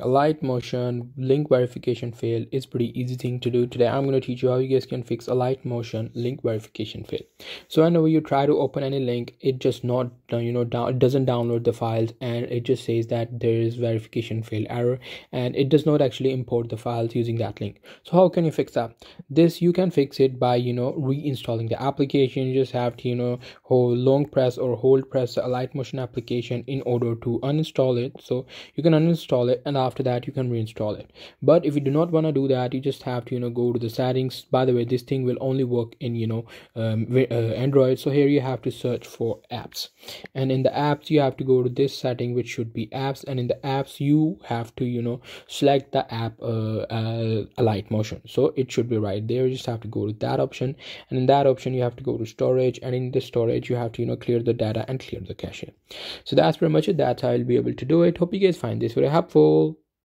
fixing alight motion link verification fail is pretty easy thing to do. Today i'm going to teach you how you guys can fix alight motion link verification fail. So whenever you try to open any link it just not uh, you know down it doesn't download the files and it just says that there is verification fail error and it does not actually import the files using that link. So how can you fix that? This you can fix it by you know reinstalling the application. You just have to you know hold long press or hold press the light motion application in order to uninstall it. So you can uninstall it and after that you can reinstall it. But if you do not want to do that you just have to you know go to the settings. By the way this thing will only work in you know um, uh, android. So here you have to search for apps. And in the apps you have to go to this setting which should be apps. And in the apps you have to you know select the app uh, uh, alight motion. So it should be right there. You just have to go to that option. And in that option you have to go to storage. And in the storage you have to you know clear the data and clear the cache. So that's pretty much it. That's how i'll be able to do it. Hope you guys find this very helpful